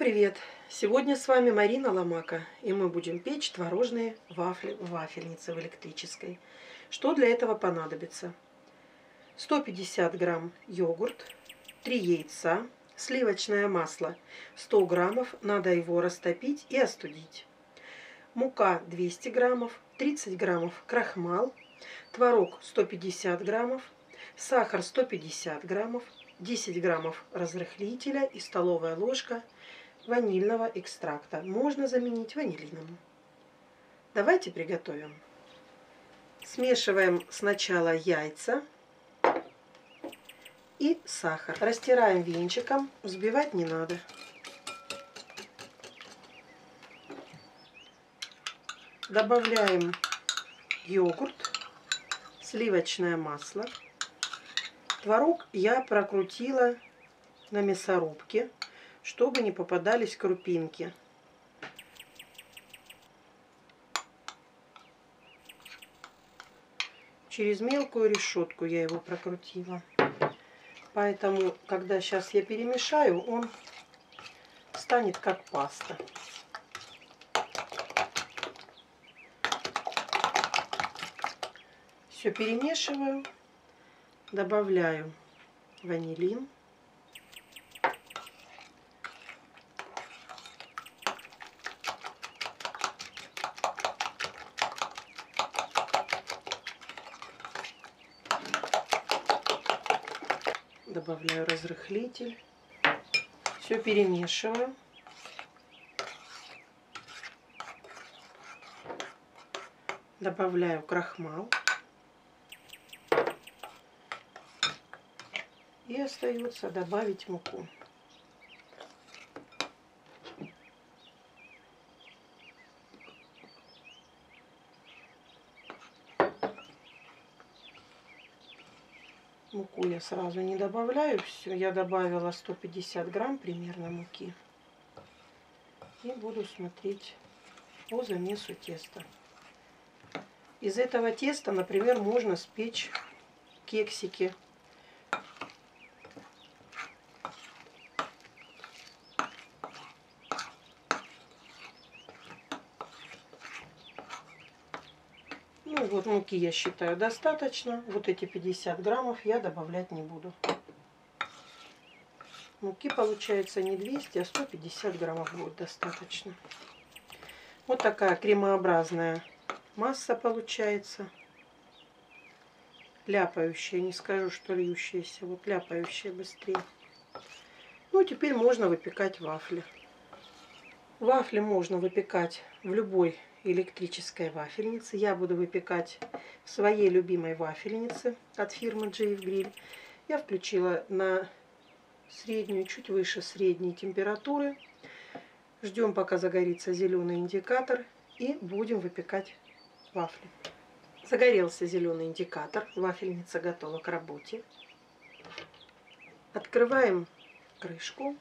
привет! Сегодня с вами Марина Ломака, и мы будем печь творожные вафли в вафельнице в электрической. Что для этого понадобится? 150 грамм йогурт, 3 яйца, сливочное масло 100 граммов, надо его растопить и остудить. Мука 200 граммов, 30 граммов крахмал, творог 150 граммов, сахар 150 граммов, 10 граммов разрыхлителя и столовая ложка ванильного экстракта. Можно заменить ванилином. Давайте приготовим. Смешиваем сначала яйца и сахар. Растираем венчиком, взбивать не надо. Добавляем йогурт, сливочное масло. Творог я прокрутила на мясорубке, чтобы не попадались крупинки. Через мелкую решетку я его прокрутила. Поэтому, когда сейчас я перемешаю, он станет как паста. Все перемешиваю. Добавляю ванилин. Добавляю разрыхлитель. Все перемешиваю. Добавляю крахмал. И остается добавить муку. Муку я сразу не добавляю. Все, я добавила 150 грамм примерно муки. И буду смотреть по замесу теста. Из этого теста, например, можно спечь кексики вот муки я считаю достаточно. Вот эти 50 граммов я добавлять не буду. Муки получается не 200, а 150 граммов будет достаточно. Вот такая кремообразная масса получается. Ляпающая, не скажу, что льющаяся. Вот ляпающая быстрее. Ну, теперь можно выпекать вафли. Вафли можно выпекать в любой электрической вафельницы. Я буду выпекать в своей любимой вафельнице от фирмы JF Grill. Я включила на среднюю, чуть выше средней температуры. Ждем, пока загорится зеленый индикатор. И будем выпекать вафли. Загорелся зеленый индикатор. Вафельница готова к работе. Открываем крышку.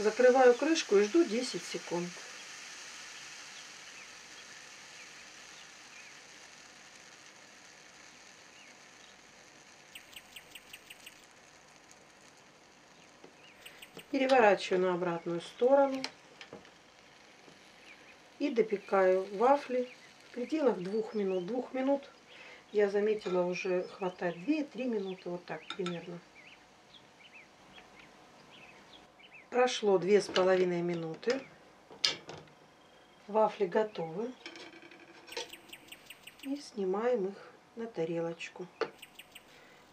Закрываю крышку и жду 10 секунд. Переворачиваю на обратную сторону и допекаю вафли в пределах двух минут. Двух минут я заметила уже хватает 2-3 минуты, вот так примерно. Прошло две с половиной минуты. Вафли готовы. И снимаем их на тарелочку.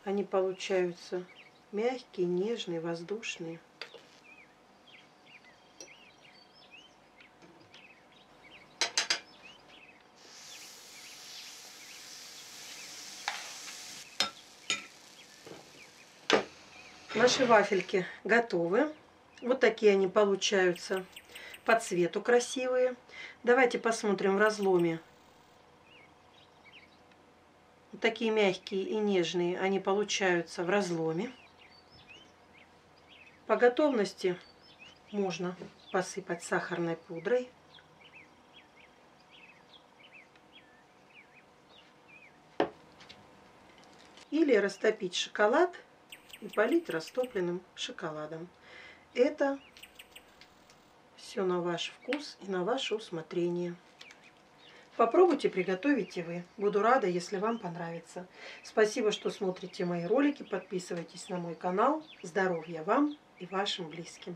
Они получаются мягкие, нежные, воздушные. Наши вафельки готовы. Вот такие они получаются по цвету красивые. Давайте посмотрим в разломе. Вот такие мягкие и нежные они получаются в разломе. По готовности можно посыпать сахарной пудрой. Или растопить шоколад и полить растопленным шоколадом. Это все на ваш вкус и на ваше усмотрение. Попробуйте приготовить и вы. Буду рада, если вам понравится. Спасибо, что смотрите мои ролики. Подписывайтесь на мой канал. Здоровья вам и вашим близким.